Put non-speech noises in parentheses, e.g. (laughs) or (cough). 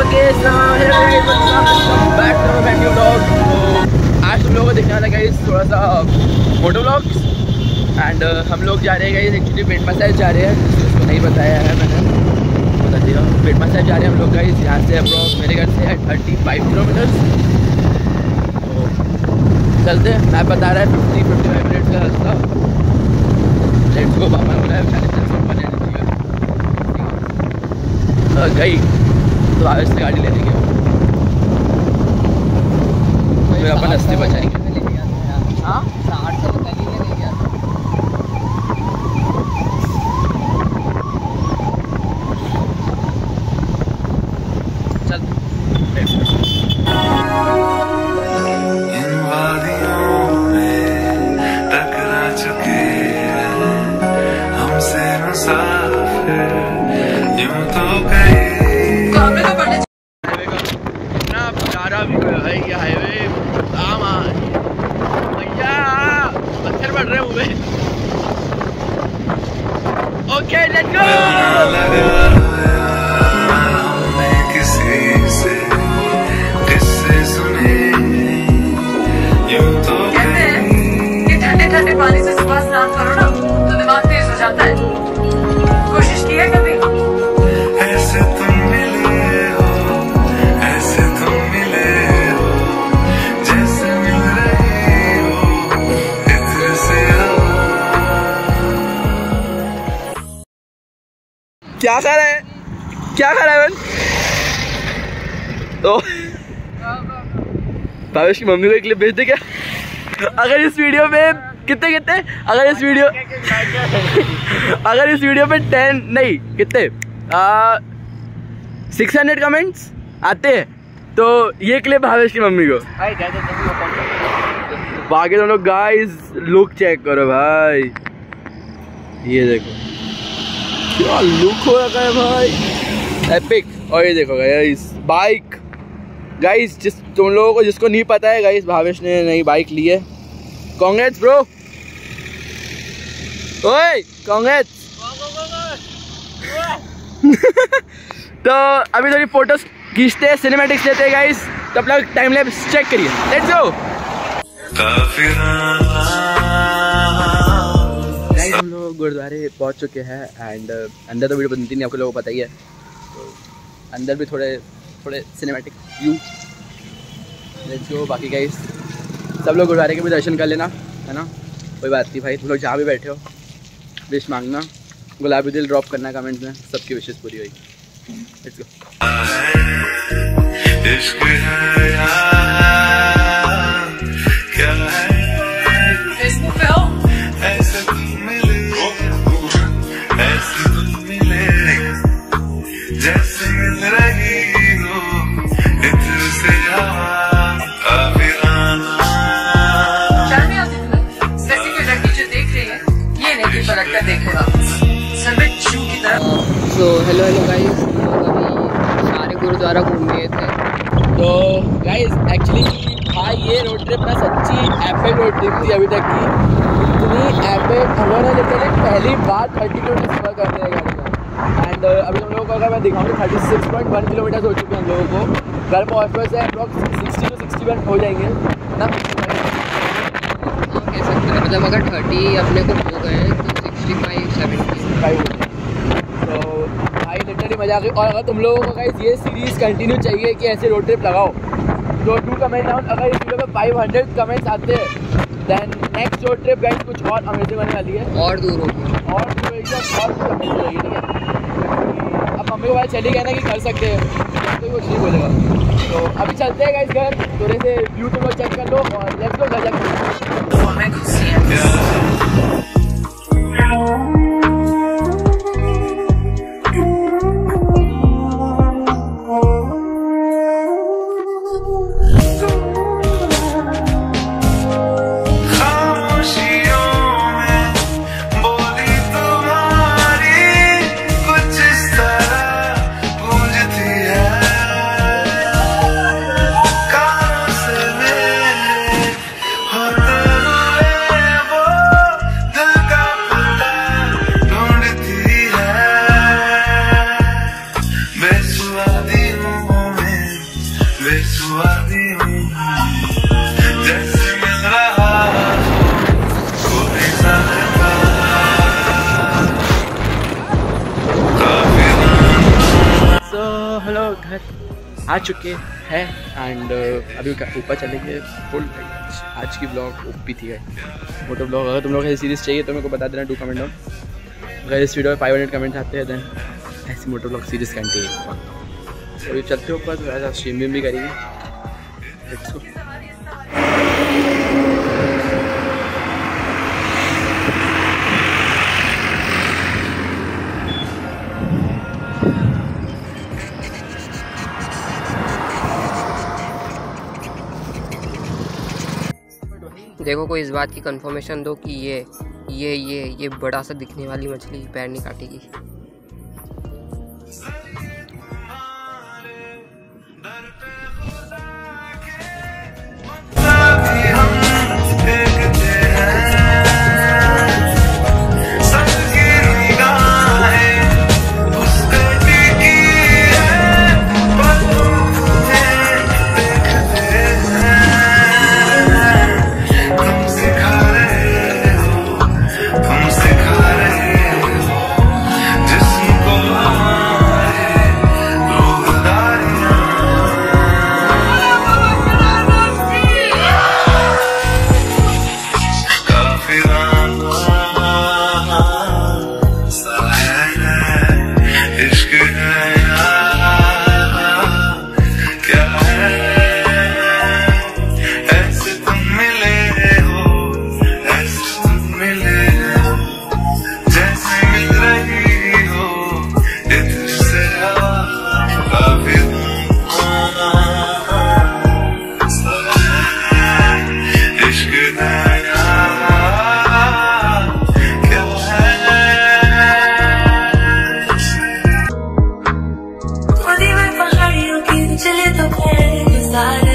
आज तुम लोगों को दिखने वाला गाइस थोड़ा सा फ़ोटो व्लॉग्स एंड हम लोग जा रहे हैं गाइस एक्चुअली पेट मसाज जा रहे हैं उसको नहीं बताया है मैंने। बता दिया पेट मसाज जा रहे हैं हम लोग गाइस यहाँ से अप्रॉक्स मेरे घर से है थर्टी फाइव किलोमीटर्स चलते हैं। मैप बता रहा है फिफ्टी फिफ्टी फाइव मिनट्स का रास्ता। लेट्स गो पापा चल, सब बने गई। तो आवेश से गाड़ी ले लेंगे फिर अपन अस्सी बचाएँगे हाँ। चल। पड़ रहे मुँह ओके लेट्स गो क्या खा रहा है? क्या खा रहा है बन तो भावेश की मम्मी को एक क्लिप भेज दे क्या? अगर इस वीडियो में कितने कितने? अगर इस वीडियो अगर इस वीडियो पे टेन नहीं, कितने? सिक्स हंड्रेड कमेंट्स आते हैं तो ये क्लिप भावेश की मम्मी को। बाकी दोनों गाइस लुक चेक करो भाई। ये देखो। क्या लुक हो रखा है भाई? एपिक और ये देखो गाइस बाइक गाइस जिस तुम लोगों को जिसको नहीं पता है गाइस भावेश ने नई बाइक ली है। कांग्रेस ब्रो ओए कांग्रेस (laughs) तो अभी थोड़ी फ़ोटोज़ खींचते हैं सिनेमेटिक्स लेते हैं गाइस तब तक टाइम लैप्स चेक करिए लेट्स गो गुरुद्वारे पहुँच चुके हैं एंड अंदर तो वीडियो बनती नहीं, आपको लोगों को पता ही है। तो अंदर भी थोड़े थोड़े सिनेमैटिक व्यू गो बाकी गाइस सब लोग गुरुद्वारे के भी दर्शन कर लेना, है ना? कोई बात नहीं भाई, तुम लोग जहाँ भी बैठे हो विश मांगना। गुलाबी दिल ड्रॉप करना कमेंट में, सबकी विशेष पूरी होगी let's so hello hello guys लोग अभी सारे गुरुद्वारा घूम गए थे। तो गाइस एक्चुअली हाँ ये रोड ट्रिप ना सच्ची एपिक रोड ट्रिप थी अभी तक की। इतनी एपिक हम लोगों ने लिटरली पहली बार थर्टी किलोमीटर सफ़र करते हैं गाड़ी में एंड अभी हम लोगों को अगर मैं दिखाऊँ thirty six point one kilometre हो चुके हैं हम लोगों को। घर पहुँचने से approx sixty two sixty one हो जाएँगे। ना? कह सकते हैं मतलब अगर थर्टी अपने को हो गए तो सिक्सटी फाइव सेवेंटी फाइव तो भाई लिटरली मज़ा आ गई और अगर तुम लोगों को गाइस ये सीरीज़ कंटिन्यू चाहिए कि ऐसे रोड ट्रिप लगाओ तो टू कमेंट डाउन अगर इस वीडियो में फाइव हंड्रेड कमेंट्स आते हैं then next road trip guys कुछ और अमेजिंग होने वाली है। और दूर होगी। और जो एकदम और कुछ अमेजिंग रहेगी ठीक है? अब मम्मी को पता चली गया ना कि कर सकते हैं तो कुछ नहीं बोलेगा। तो अभी चलते हैं गाइस घर थोड़े से व्यू तुम लोग चेक कर लो और लेट्स गो घर जाकर सो हेलो घर आ चुके हैं एंड अभी का- ऊपर चलेंगे फुल आज की ब्लॉग ओपी थी गई मोटो ब्लॉग अगर तुम लोग ऐसी सीरीज़ चाहिए तो मेरे को बता देना टू कमेंट में अगर इस वीडियो में फाइव हंड्रेड कमेंट्स आते हैं देन ऐसी मोटो ब्लॉग सीरीज़ कंटिन्यू अभी चलते ऊपर तो ऐसा स्ट्रीम भी, करेंगे। देखो कोई इस बात की कंफर्मेशन दो कि ये ये ये ये बड़ा सा दिखने वाली मछली पैर नहीं काटेगी। inside